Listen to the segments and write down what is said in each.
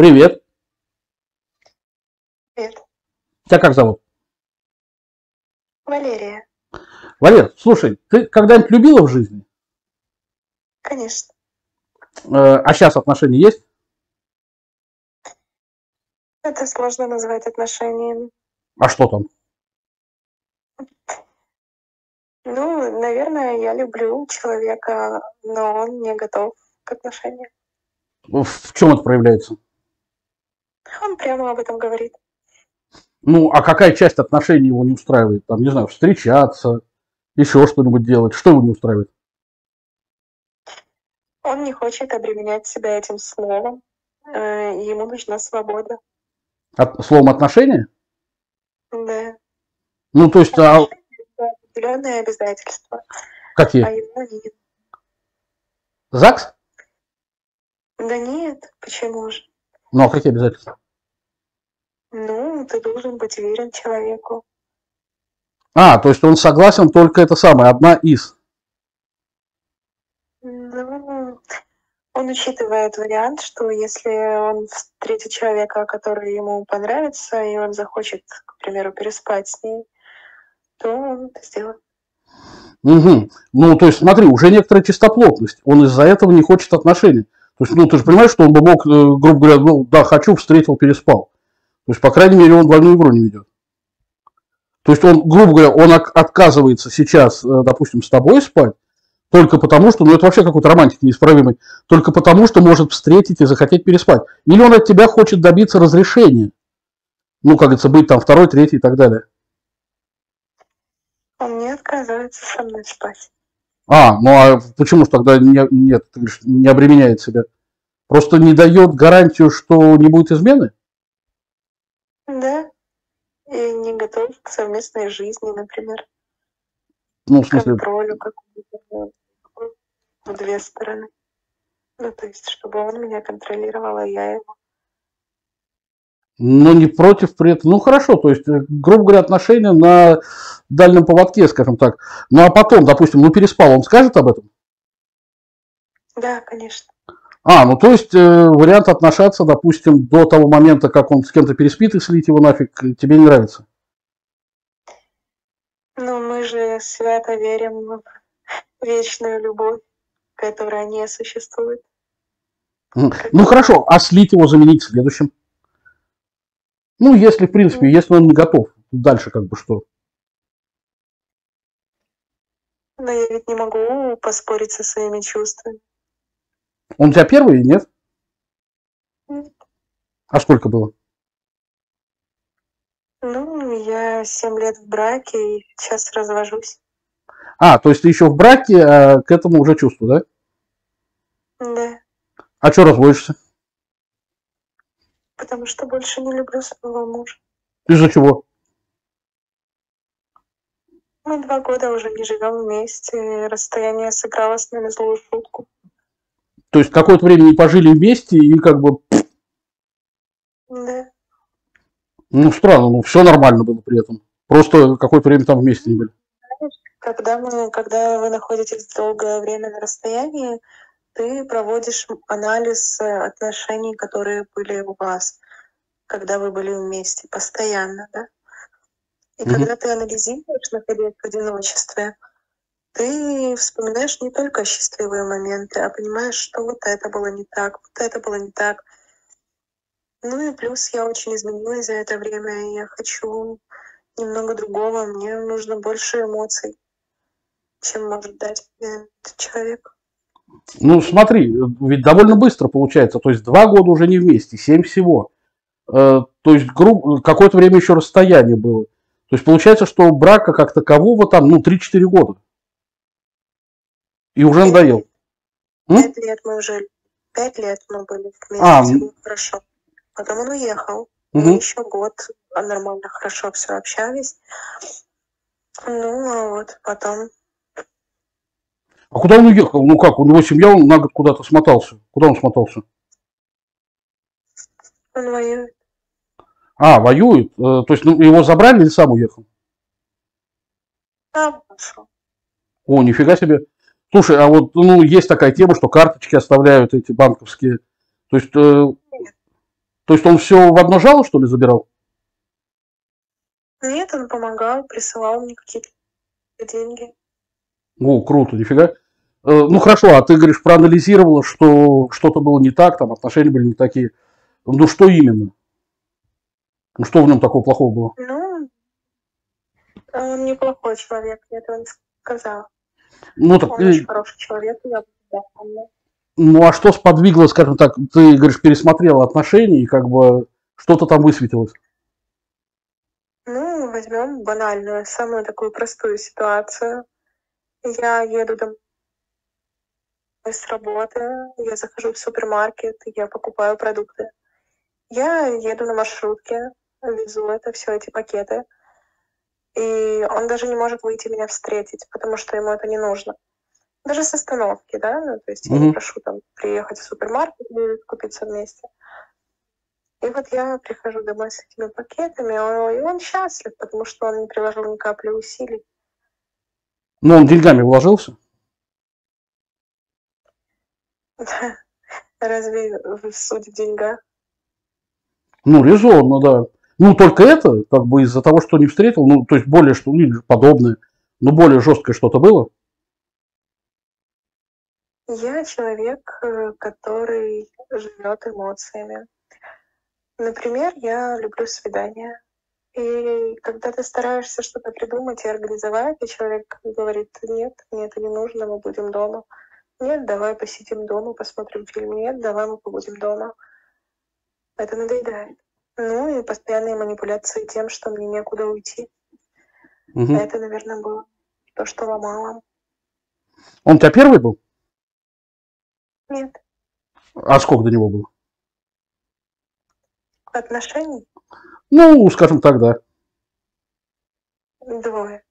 Привет. Привет. Тебя как зовут? Валерия. Валер, слушай, ты когда-нибудь любила в жизни? Конечно. Э, а сейчас отношения есть? Это сложно назвать отношениями. А что там? Ну, наверное, я люблю человека, но он не готов к отношениям. В чем это проявляется? Он прямо об этом говорит. Ну, а какая часть отношений его не устраивает? Там, не знаю, встречаться, еще что-нибудь делать. Что его не устраивает? Он не хочет обременять себя этим словом. Э, Ему нужна свобода. От, словом отношения? Да. Ну, то есть, а Это определенные обязательства, а какие? его нет. ЗАГС? Да нет, почему же? Ну, а какие обязательства? Ну, ты должен быть верен человеку. А, то есть он согласен только это самое, одна из. Ну, он учитывает вариант, что если он встретит человека, который ему понравится, и он захочет, к примеру, переспать с ней, то он это сделает. Угу. Ну, то есть, смотри, уже некоторая чистоплотность. Он из-за этого не хочет отношений. То есть, ну, ты же понимаешь, что он бы мог, э, грубо говоря, ну, да, хочу, встретил, переспал. То есть, по крайней мере, он двойную игру не ведет. То есть, он, грубо говоря, он от- отказывается сейчас, э, допустим, с тобой спать, только потому, что, ну, это вообще какой-то романтик неисправимый, только потому, что может встретить и захотеть переспать. Или он от тебя хочет добиться разрешения. Ну, как говорится, быть там второй, третий и так далее. Он не отказывается со мной спать. А, ну а почему ж тогда не, нет, ты говоришь, не обременяет себя? Просто не дает гарантию, что не будет измены? Да. И не готов к совместной жизни, например, Ну, в смысле, контролю какому-то в две стороны. Ну, то есть, чтобы он меня контролировал, а я его. ну не против при этом. Ну хорошо, то есть, э, грубо говоря, отношения на дальнем поводке, скажем так. Ну а потом, допустим, ну переспал, он скажет об этом? Да, конечно. А, ну то есть э, вариант отношаться, допустим, до того момента, как он с кем-то переспит и слить его нафиг, э, тебе не нравится? Но мы же свято верим в вечную любовь, которая не существует. Ну хорошо, а слить его заменить следующим? Ну, если, в принципе, если он не готов, дальше как бы что? Но я ведь не могу поспорить со своими чувствами. Он у тебя первый, нет? Нет. А сколько было? Ну, я семь лет в браке и сейчас развожусь. А, то есть ты еще в браке, а к этому уже чувство, да? Да, А что разводишься? потому что больше не люблю своего мужа. Из-за чего? Мы два года уже не живем вместе, расстояние сыграло с нами злую шутку. То есть какое-то время не пожили вместе и как бы, Да, ну странно, ну все нормально было при этом. Просто какое-то время там вместе не были. когда, мы, когда вы находитесь долгое время на расстоянии, ты проводишь анализ э, отношений, которые были у вас, когда вы были вместе, постоянно, да? И Мгм. когда ты анализируешь, находясь в одиночестве, ты вспоминаешь не только счастливые моменты, а понимаешь, что вот это было не так, вот это было не так. Ну и плюс я очень изменилась за это время, и я хочу немного другого, мне нужно больше эмоций, чем может дать мне этот человек. Ну смотри, ведь довольно быстро получается. То есть два года уже не вместе, семь всего. Э, То есть гру- какое-то время еще расстояние было. То есть получается, что брака как такового там, ну, 3-4 года. И уже надоел. Пять лет мы уже, пять лет мы были вместе, А, хорошо. Потом он уехал, Мгм. мы еще год а, нормально, хорошо все общались. Ну, а вот потом А куда он уехал? Ну как, у него семья, он на год куда-то смотался. Куда он смотался? он воюет. А, воюет. Э, То есть ну, его забрали или сам уехал? Сам пошел. О, нифига себе. Слушай, а вот ну, есть такая тема, что карточки оставляют эти банковские. То есть, э, То есть он все в одно жало, что ли, забирал? Нет, он помогал, присылал мне какие-то деньги. О, круто, нифига. Э, ну хорошо, а ты говоришь, проанализировала, что что-то было не так, там отношения были не такие. Ну что именно? Ну что в нем такого плохого было? Ну, он неплохой человек, я этого не сказала. Ну так, Он очень хороший человек, я помню. Ну а что сподвигло, скажем так, ты говоришь, пересмотрела отношения и как бы что-то там высветилось? Ну, возьмем банальную, самую такую простую ситуацию. Я еду домой с работы, я захожу в супермаркет, я покупаю продукты. Я еду на маршрутке, везу это все эти пакеты. И он даже не может выйти меня встретить, потому что ему это не нужно. Даже с остановки, да, ну, то есть я не прошу там приехать в супермаркет и купиться вместе. И вот я прихожу домой с этими пакетами, о, и он счастлив, потому что он не приложил ни капли усилий. Ну он деньгами вложился? Разве в суть в деньгах? Ну, резонно, да. Ну, только это, как бы из-за того, что не встретил, ну, то есть более что, или подобное, но более жесткое что-то было. Я человек, э, который живет эмоциями. Например, я люблю свидания. И когда ты стараешься что-то придумать и организовать, и человек говорит, нет, мне это не нужно, мы будем дома. Нет, давай посидим дома, посмотрим фильм. Нет, давай мы побудем дома. Это надоедает. Ну и постоянные манипуляции тем, что мне некуда уйти. Мгм. Это, наверное, было то, что ломало. Он у тебя первый был? Нет, А сколько до него было? отношений Ну, скажем так, да. двое.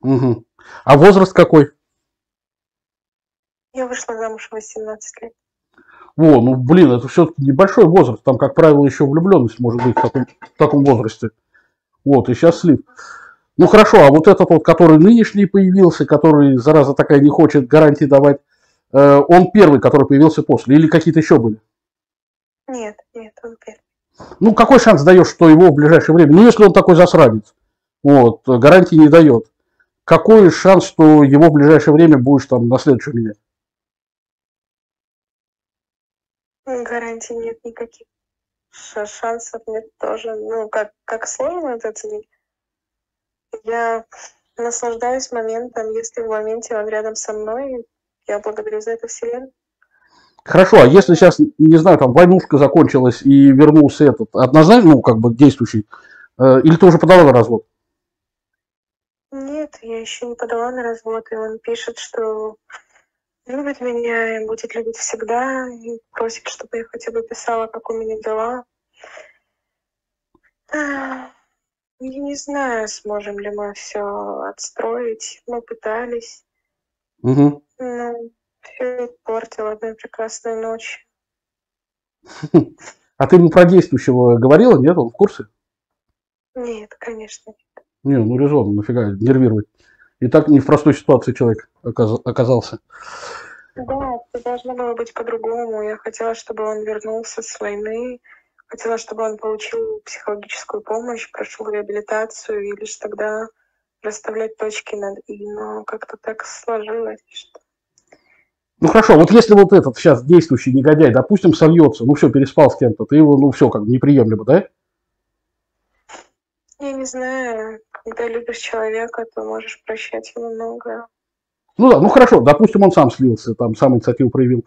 Мгм. А возраст какой? Я вышла замуж в 18 лет. О, ну, блин, это все-таки небольшой возраст. Там, как правило, еще влюбленность может быть в таком, в таком возрасте. Вот, и сейчас слив. Ну, хорошо, а вот этот вот, который нынешний появился, который, зараза такая, не хочет гарантии давать, э, он первый, который появился после? Или какие-то еще были? Нет, нет, он первый. Ну, какой шанс даешь, что его в ближайшее время, ну, если он такой засранец, вот, гарантии не дает, какой шанс, что его в ближайшее время будешь там на следующую менять? Гарантий нет никаких. Шансов нет тоже. Ну, как, как сложно это оценить. Я наслаждаюсь моментом. Если в моменте он рядом со мной, я благодарю за это Вселенную. Хорошо, а если сейчас, не знаю, там войнушка закончилась и вернулся этот, однозначно, ну, как бы действующий, э, или ты уже подала на развод? Нет, я еще не подала на развод, и он пишет, что любит меня и будет любить всегда, и просит, чтобы я хотя бы писала, как у меня дела. Я не знаю, сможем ли мы все отстроить. Мы пытались, Мгм. но все испортил одной прекрасной ночью. А ты ему про действующего говорила, нет? Он в курсе? Нет, конечно. Не, ну резонно, нафига нервировать. И так не в простой ситуации человек оказ- оказался. Да, это должно было быть по-другому. Я хотела, чтобы он вернулся с войны, хотела, чтобы он получил психологическую помощь, прошел реабилитацию, и лишь тогда расставлять точки над «и». Но как-то так сложилось, что Ну хорошо, вот если вот этот сейчас действующий негодяй, допустим, сольется, ну все, переспал с кем-то, ты его, ну все, как бы неприемлемо, да? я не знаю, когда любишь человека, то можешь прощать ему многое. Ну да, ну хорошо, допустим, он сам слился, там сам инициативу проявил.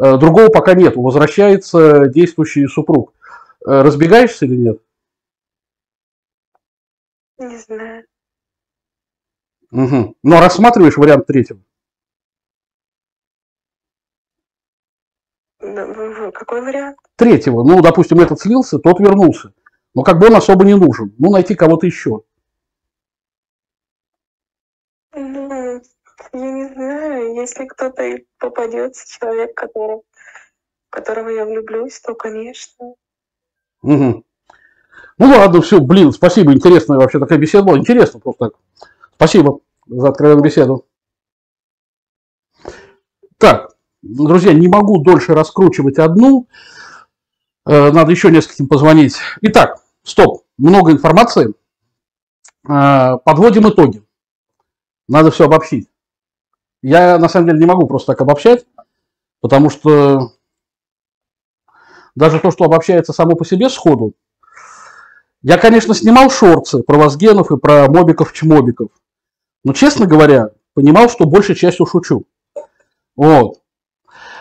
Э, Другого пока нету, возвращается действующий супруг. Э, Разбегаешься или нет? Не знаю. Угу. Но рассматриваешь вариант третьего? Какой вариант? Третьего, ну, допустим, этот слился, тот вернулся. Но как бы он особо не нужен. Ну, найти кого-то еще. Ну, я не знаю, если кто-то и попадется, человек, который, в которого я влюблюсь, то, конечно. Угу. Ну ладно, все, блин, спасибо, интересная вообще такая беседа была. Интересно просто так. Спасибо за откровенную беседу. Так, друзья, не могу дольше раскручивать одну. Э, надо еще нескольким позвонить. Итак, стоп, много информации. Э, подводим итоги. Надо все обобщить. Я на самом деле не могу просто так обобщать, потому что даже то, что обобщается само по себе сходу, я, конечно, снимал шорцы про Вазгенов и про мобиков-чмобиков, но, честно говоря, понимал, что большей частью шучу. Вот.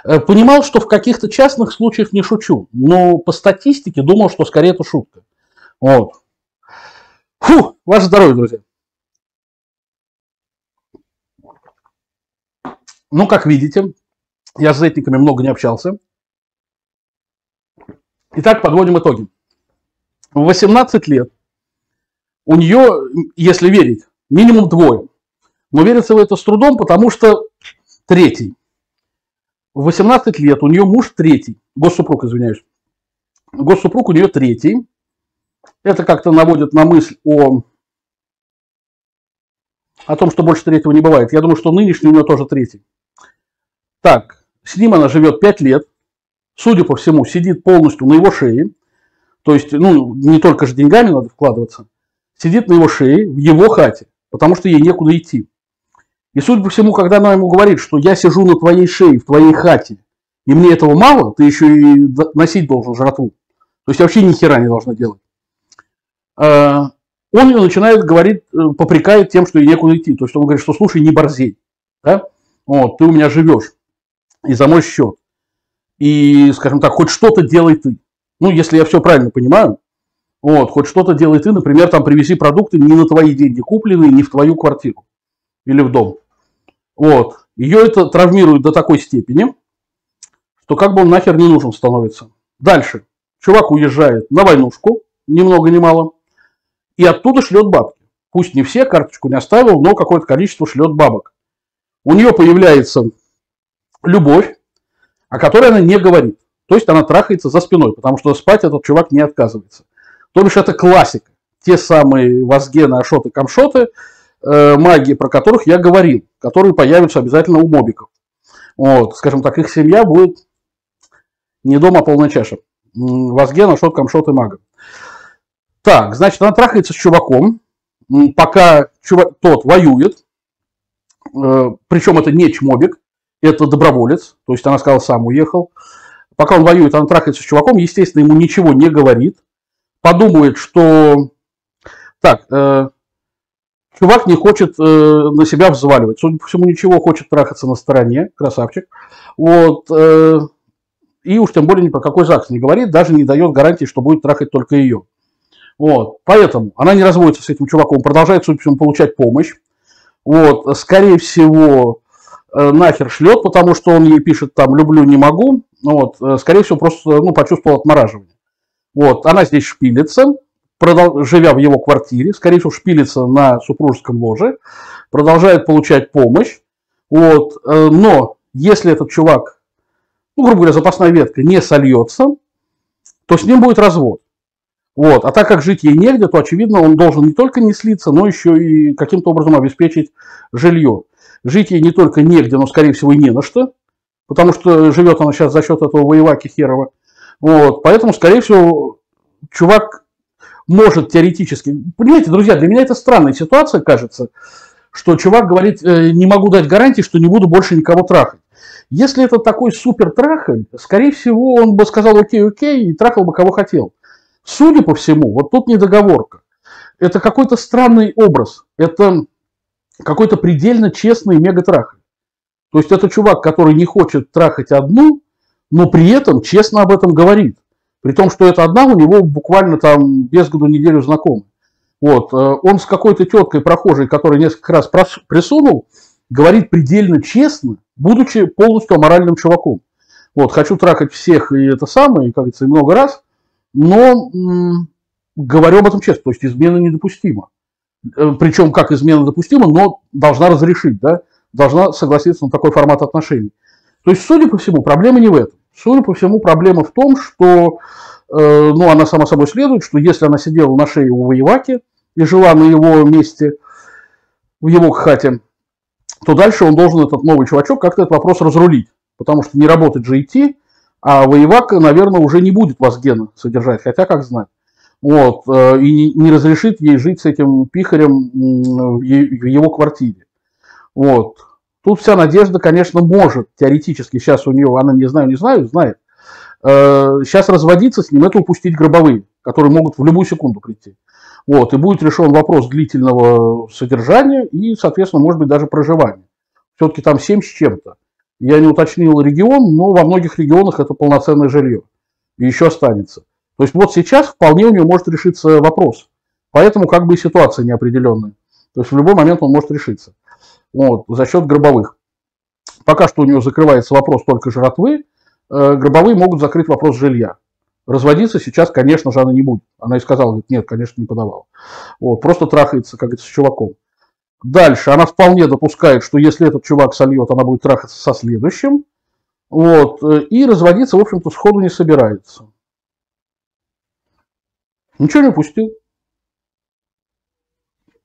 Э, понимал, что в каких-то частных случаях не шучу, но по статистике думал, что скорее это шутка. Вот. Фу, ваше здоровье, друзья. Ну, как видите, я с зетниками много не общался. Итак, подводим итоги. В 18 лет у нее, если верить, минимум двое. Но верится в это с трудом, потому что третий. В 18 лет у нее муж третий. Госсупруг, извиняюсь. Госсупруг у нее третий. Это как-то наводит на мысль о, о том, что больше третьего не бывает. Я думаю, что нынешний у нее тоже третий. Так, с ним она живет 5 лет. Судя по всему, сидит полностью на его шее. То есть, ну, не только же деньгами надо вкладываться. Сидит на его шее, в его хате, потому что ей некуда идти. И судя по всему, когда она ему говорит, что я сижу на твоей шее, в твоей хате, и мне этого мало, ты еще и носить должен жратву. То есть вообще ни хера не должна делать. А, он ее начинает говорить, э, попрекает тем, что ей некуда идти. То есть он говорит, что слушай, не борзей. Да? Вот, ты у меня живешь. И за мой счет. И, скажем так, хоть что-то делай ты. Ну, если я все правильно понимаю, вот, хоть что-то делай ты, например, там привези продукты не на твои деньги купленные, не в твою квартиру или в дом. Вот. Ее это травмирует до такой степени, что как бы он нахер не нужен становится. Дальше. Чувак уезжает на войнушку, ни много ни мало, и оттуда шлет бабки. Пусть не все, карточку не оставил, но какое-то количество шлет бабок. У нее появляется любовь, о которой она не говорит. То есть она трахается за спиной, потому что спать этот чувак не отказывается. То бишь это классика. Те самые Вазгены, Ашоты, Камшоты, э, магии, про которых я говорил, которые появятся обязательно у мобиков. Вот, скажем так, их семья будет не дома, а полная чаша. Вазген, Ашот, Камшот и Мага. Так, значит, она трахается с чуваком, пока чувак, тот воюет, э, причем это не чмобик, это доброволец, то есть она сказала, сам уехал. Пока он воюет, она трахается с чуваком, естественно, ему ничего не говорит. Подумает, что... Так, э, чувак не хочет э, на себя взваливать. Судя по всему, ничего, хочет трахаться на стороне, красавчик. Вот, э, и уж тем более ни про какой ЗАГС не говорит, даже не дает гарантии, что будет трахать только ее. Вот, поэтому она не разводится с этим чуваком, продолжает, судя по всему, получать помощь. Вот, скорее всего, Э, нахер шлет, потому что он ей пишет там «люблю, не могу». Вот, э, скорее всего, просто ну, почувствовал отмораживание. Вот, она здесь шпилится, продол... живя в его квартире, скорее всего, шпилится на супружеском ложе, продолжает получать помощь. Вот, э, но если этот чувак, ну, грубо говоря, запасная ветка не сольется, то с ним будет развод. Вот. А так как жить ей негде, то, очевидно, он должен не только не слиться, но еще и каким-то образом обеспечить жилье. Жить ей не только негде, но, скорее всего, и не на что, потому что живет она сейчас за счет этого воеваки Херова. Вот, поэтому, скорее всего, чувак может теоретически... Понимаете, друзья, для меня это странная ситуация, кажется, что чувак говорит, э, не могу дать гарантии, что не буду больше никого трахать. Если это такой супер трахаль, скорее всего, он бы сказал окей, окей, и трахал бы кого хотел. Судя по всему, вот тут недоговорка. Это какой-то странный образ. Это какой-то предельно честный мегатрахаль. То есть это чувак, который не хочет трахать одну, но при этом честно об этом говорит. При том, что эта одна у него буквально там без году неделю знакома. Вот. Э, он с какой-то теткой прохожей, который несколько раз присунул, говорит предельно честно, будучи полностью аморальным чуваком. Вот, хочу трахать всех и это самое, и, как говорится, и много раз, но м- говорю об этом честно, то есть измена недопустима. Э, причем как измена допустима, но должна разрешить, да, должна согласиться на такой формат отношений. То есть, судя по всему, проблема не в этом. Судя по всему, проблема в том, что, э, ну, она сама собой следует, что если она сидела на шее у воеваки и жила на его месте, в его хате, то дальше он должен, этот новый чувачок, как-то этот вопрос разрулить. Потому что не работать же идти, А воевак, наверное, уже не будет вас гена содержать, хотя как знать. Вот, э, и не разрешит ей жить с этим пихарем в его квартире. Вот. Тут вся надежда, конечно, может теоретически, сейчас у нее, она не знаю, не знаю, знает, сейчас разводиться с ним, это упустить гробовые, которые могут в любую секунду прийти. Вот, и будет решен вопрос длительного содержания и, соответственно, может быть, даже проживания. Все-таки там 7 с чем-то. Я не уточнил регион, но во многих регионах это полноценное жилье. И еще останется. То есть вот сейчас вполне у нее может решиться вопрос. Поэтому как бы и ситуация неопределенная. То есть в любой момент он может решиться. Вот, за счет гробовых. Пока что у нее закрывается вопрос только жратвы. Э, гробовые могут закрыть вопрос жилья. Разводиться сейчас, конечно же, она не будет. Она и сказала, говорит, нет, конечно, не подавала. Вот, просто трахается, как говорится, с чуваком. Дальше она вполне допускает, что если этот чувак сольет, она будет трахаться со следующим. Вот, и разводиться, в общем-то, сходу не собирается. Ничего не упустил.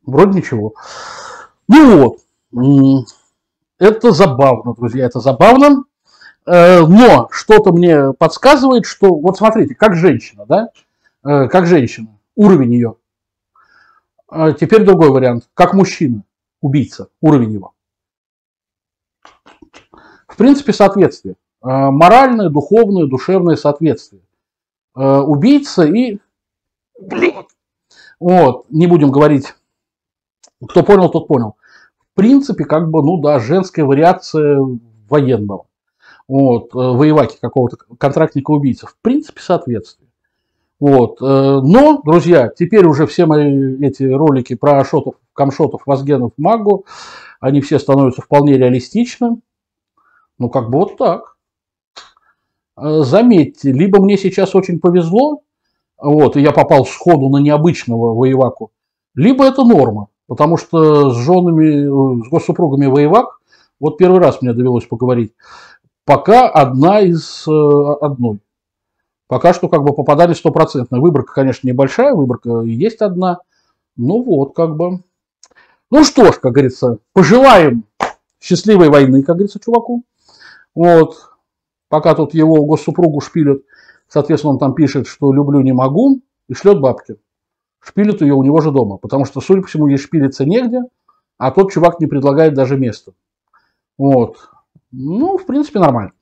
Вроде ничего. Ну вот. Это забавно, друзья, это забавно. Э, но что-то мне подсказывает, что, вот смотрите, как женщина, да, э, как женщина, уровень ее. А теперь другой вариант, как мужчина, убийца, уровень его. В принципе, соответствие. Э, моральное, духовное, душевное соответствие. Убийца и... Вот, не будем говорить, кто понял, тот понял. Принципе, как бы, ну да, женская вариация военного вот, э, воеваки какого-то контрактника-убийцы, в принципе, соответствие. Вот. Э, но, друзья, теперь уже все мои эти ролики про Ашотов, Камшотов, Вазгенов, Магу, они все становятся вполне реалистичны. Ну, как бы вот так. Э, заметьте, либо мне сейчас очень повезло, вот, и я попал сходу на необычного воеваку, либо это норма, потому что с женами, с госсупругами воевак, вот первый раз мне довелось поговорить, пока одна из э, одной. Пока что как бы попадали стопроцентно. Выборка, конечно, небольшая, выборка есть одна. Ну вот, как бы. Ну что ж, как говорится, пожелаем счастливой войны, как говорится, чуваку. Вот. Пока тут его госсупругу шпилят, соответственно, он там пишет, что люблю, не могу, и шлет бабки. Шпилят ее у него же дома, потому что, судя по всему, ей шпилиться негде, а тот чувак не предлагает даже места. Вот. Ну, в принципе, нормально.